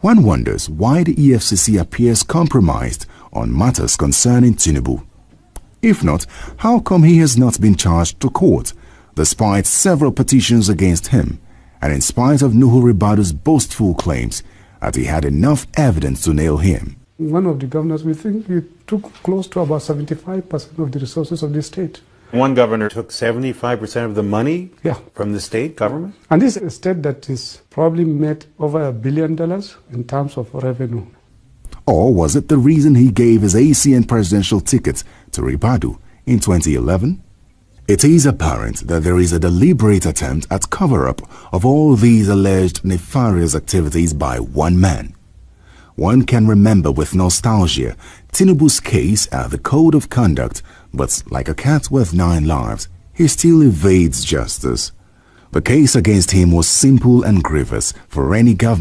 One wonders why the EFCC appears compromised on matters concerning Tinubu. If not, how come he has not been charged to court, despite several petitions against him, and in spite of Nuhu Ribadu's boastful claims that he had enough evidence to nail him? One of the governors, we think he took close to about 75% of the resources of the state. One governor took 75% of the money Yeah. from the state government? And this is a state that is probably made over a billion dollars in terms of revenue. Or was it the reason he gave his ACN presidential ticket to Ribadu in 2011? It is apparent that there is a deliberate attempt at cover-up of all these alleged nefarious activities by one man. One can remember with nostalgia Tinubu's case at the Code of Conduct, but like a cat with nine lives, he still evades justice. The case against him was simple and grievous for any government